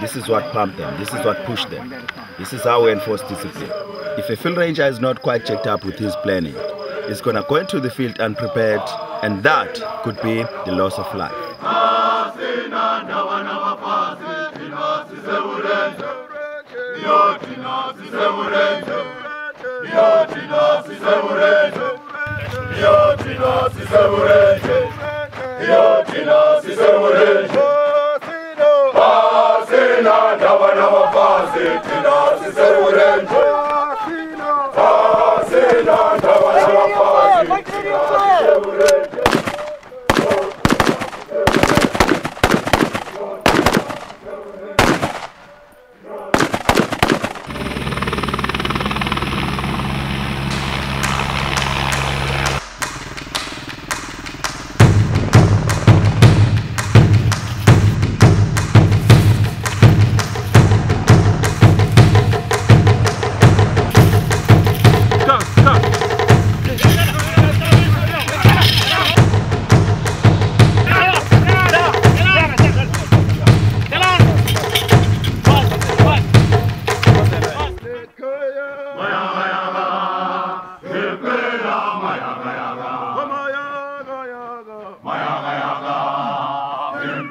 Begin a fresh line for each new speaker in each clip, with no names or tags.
this is what pumped them, this is what pushed them. This is how we enforce discipline. If a field ranger is not quite checked up with his planning, he's gonna go into the field unprepared, and that could be the loss of life.
Sina, Good.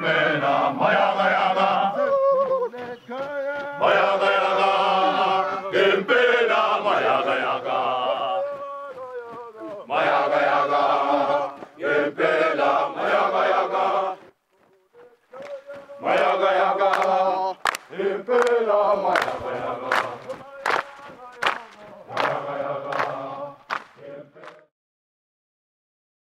Bena Maya Dayana Maya Dayana Gimbena Maya Dayaga Maya Dayaga Gimbena Maya Dayaga Maya